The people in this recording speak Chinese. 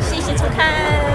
谢谢收看。